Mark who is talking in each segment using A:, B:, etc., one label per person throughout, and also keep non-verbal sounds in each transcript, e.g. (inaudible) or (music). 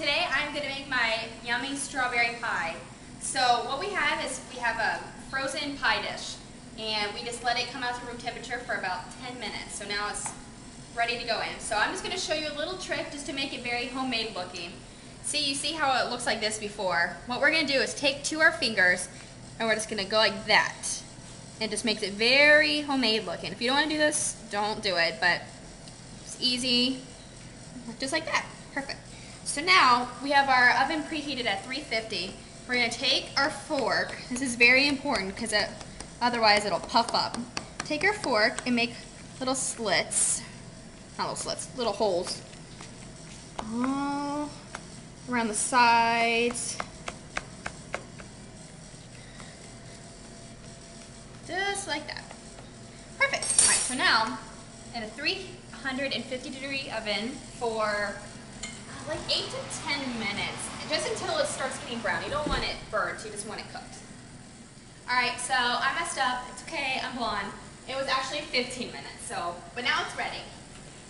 A: today I'm going to make my yummy strawberry pie. So what we have is we have a frozen pie dish and we just let it come out to room temperature for about 10 minutes. So now it's ready to go in. So I'm just going to show you a little trick just to make it very homemade looking. See, you see how it looks like this before. What we're going to do is take two of our fingers and we're just going to go like that. It just makes it very homemade looking. If you don't want to do this, don't do it, but it's easy, just like that. Perfect. So now we have our oven preheated at 350. We're going to take our fork. This is very important because it, otherwise it'll puff up. Take our fork and make little slits. Not little slits, little holes. All around the sides. Just like that. Perfect. All right, so now in a 350 degree oven for like 8 to 10 minutes, just until it starts getting brown. You don't want it burnt, you just want it cooked. Alright, so I messed up. It's okay, I'm blonde. It was actually 15 minutes, so, but now it's ready.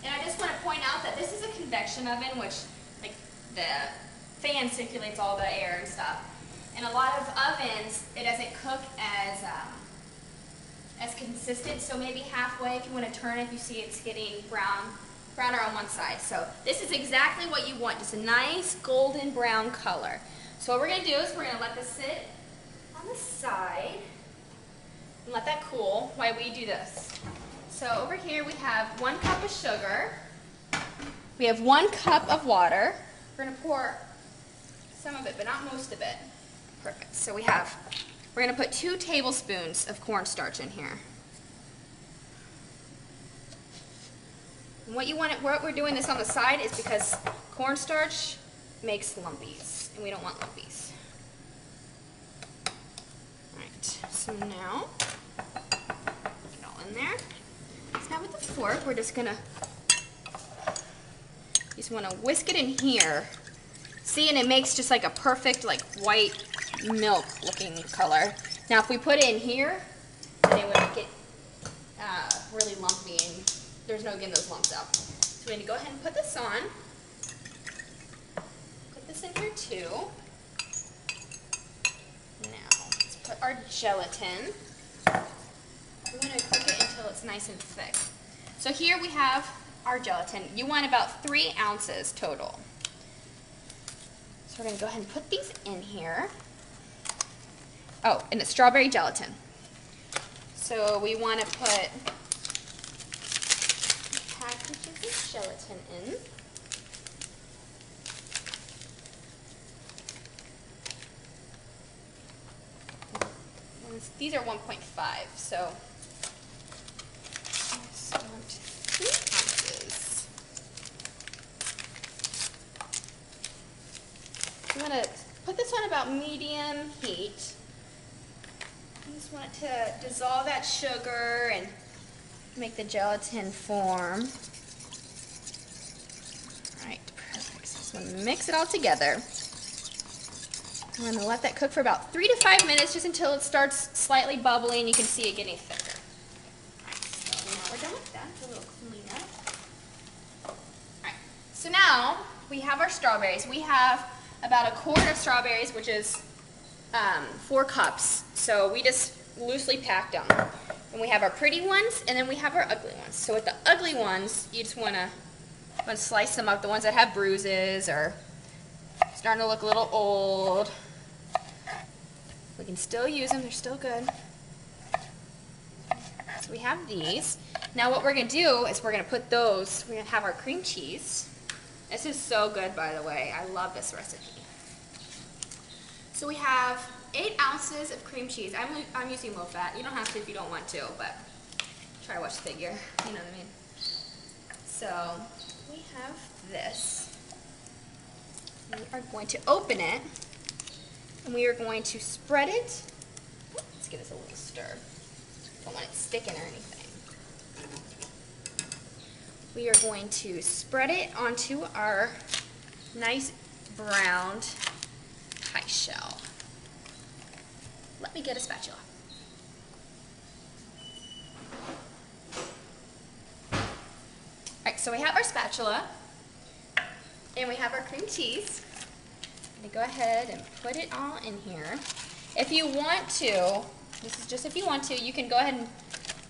A: And I just want to point out that this is a convection oven, which, like, the fan circulates all the air and stuff. In a lot of ovens, it doesn't cook as, um, as consistent, so maybe halfway if you want to turn it, if you see it's getting brown, browner on one side. So this is exactly what you want, just a nice golden brown color. So what we're going to do is we're going to let this sit on the side and let that cool while we do this. So over here we have one cup of sugar. We have one cup of water. We're going to pour some of it, but not most of it. Perfect. So we have, we're going to put two tablespoons of cornstarch in here. And what you want, what we're doing this on the side is because cornstarch makes lumpies, and we don't want lumpies. Alright, so now, get all in there. So now with the fork, we're just gonna, just wanna whisk it in here. See, and it makes just like a perfect, like white milk looking color. Now if we put it in here, then it would make it uh, really lumpy there's no getting those lumps out. So we're going to go ahead and put this on. Put this in here too. Now, let's put our gelatin. We want to cook it until it's nice and thick. So here we have our gelatin. You want about three ounces total. So we're going to go ahead and put these in here. Oh, and it's strawberry gelatin. So we want to put packages of gelatin in. these are 1.5, so. I'm going to put this on about medium heat. I just want to dissolve that sugar and make the gelatin form. Alright, perfect. So I'm to mix it all together. I'm to let that cook for about three to five minutes just until it starts slightly bubbling. And you can see it getting thicker. so now we're done with that. A little cleanup. Alright, so now we have our strawberries. We have about a quart of strawberries, which is um, four cups. So we just loosely packed them. And we have our pretty ones, and then we have our ugly ones. So with the ugly ones, you just want to want to slice them up, the ones that have bruises or starting to look a little old. We can still use them, they're still good. So we have these. Now what we're going to do is we're going to put those, we're going to have our cream cheese. This is so good, by the way. I love this recipe. So we have eight ounces of cream cheese. I'm, I'm using low fat. You don't have to if you don't want to, but try to watch the figure. You know what I mean? So we have this. We are going to open it, and we are going to spread it. Let's give this a little stir. Don't want it sticking or anything. We are going to spread it onto our nice browned pie shell. Let me get a spatula. So we have our spatula, and we have our cream cheese. I'm gonna go ahead and put it all in here. If you want to, this is just if you want to, you can go ahead and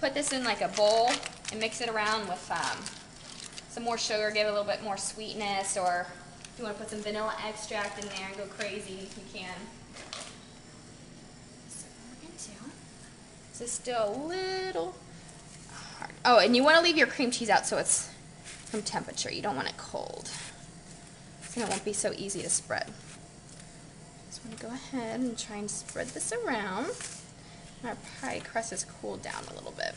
A: put this in like a bowl and mix it around with um, some more sugar, give it a little bit more sweetness, or if you want to put some vanilla extract in there and go crazy, you can. So this is still a little hard. Oh, and you want to leave your cream cheese out so it's from temperature. You don't want it cold. So it won't be so easy to spread. Just want to go ahead and try and spread this around. Our pie crust has cooled down a little bit.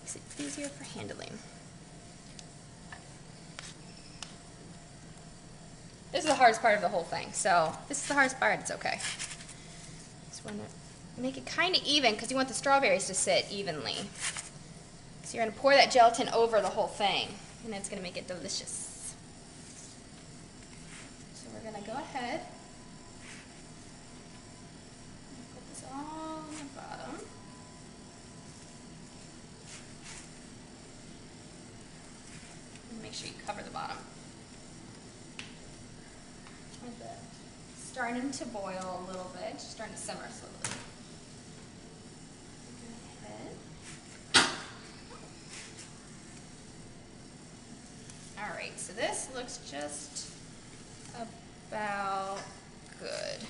A: Makes it easier for handling. This is the hardest part of the whole thing, so this is the hardest part, it's okay. Just want to make it kind of even because you want the strawberries to sit evenly. So you're going to pour that gelatin over the whole thing, and it's going to make it delicious. So we're going to go ahead put this all on the bottom. And make sure you cover the bottom. Starting to boil a little bit, just starting to simmer slowly. Go ahead. All right, so this looks just about good.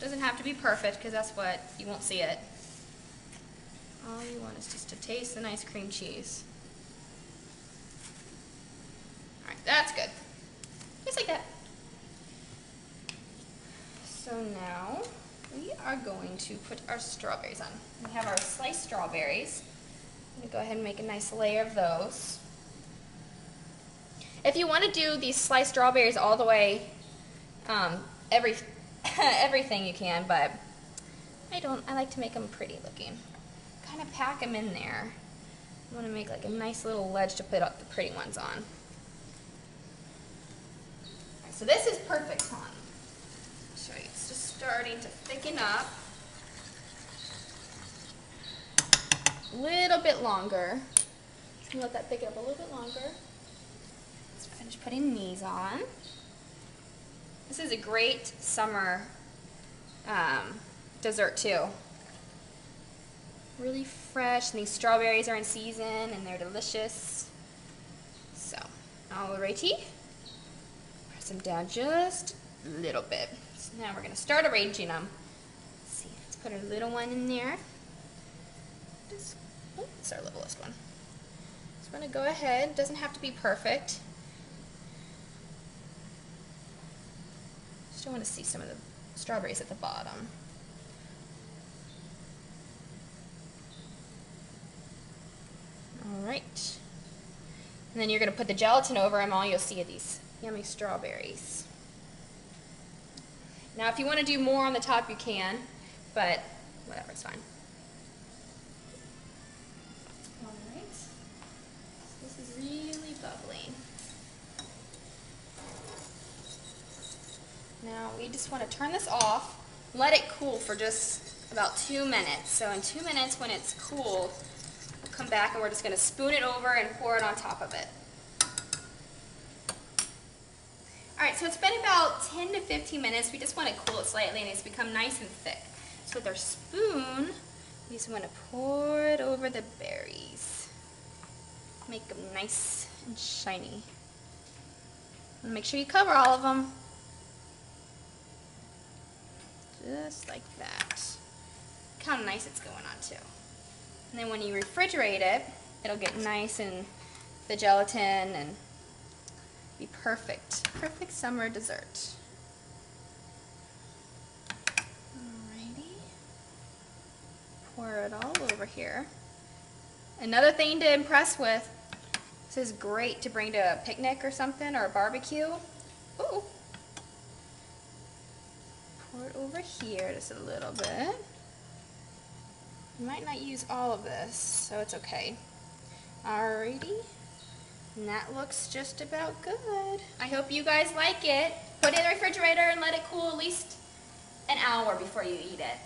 A: Doesn't have to be perfect because that's what you won't see it. All you want is just to taste the nice cream cheese. All right, that's good. Just like that. So now we are going to put our strawberries on. We have our sliced strawberries. I'm going to go ahead and make a nice layer of those. If you want to do these sliced strawberries all the way, um, every (laughs) everything you can, but I don't. I like to make them pretty looking. Kind of pack them in there. I want to make like a nice little ledge to put the pretty ones on. So this is perfect, hon. Show you. It's just starting to thicken up. A little bit longer. Let that thicken up a little bit longer. Finish putting these on. This is a great summer um, dessert too. Really fresh, and these strawberries are in season and they're delicious. So, alrighty. Press them down just a little bit. So now we're going to start arranging them. Let's see, let's put our little one in there. Just, oh, it's our littlest one. Just want to go ahead, doesn't have to be perfect. Just want to see some of the strawberries at the bottom. All right. And then you're going to put the gelatin over them. All you'll see are these yummy strawberries. Now, if you want to do more on the top, you can, but whatever, it's fine. All right. this is really bubbling. Now, we just want to turn this off, let it cool for just about two minutes. So in two minutes, when it's cooled, we'll come back and we're just going to spoon it over and pour it on top of it. Alright, so it's been about 10 to 15 minutes. We just want to cool it slightly and it's become nice and thick. So with our spoon, we just want to pour it over the berries. Make them nice and shiny. And make sure you cover all of them. Just like that. Look how nice it's going on too. And then when you refrigerate it, it'll get nice and the gelatin and be perfect. Perfect summer dessert. Alrighty. Pour it all over here. Another thing to impress with, this is great to bring to a picnic or something or a barbecue. Ooh. Pour it over here just a little bit. You might not use all of this, so it's okay. Alrighty. And that looks just about good. I hope you guys like it. Put it in the refrigerator and let it cool at least an hour before you eat it.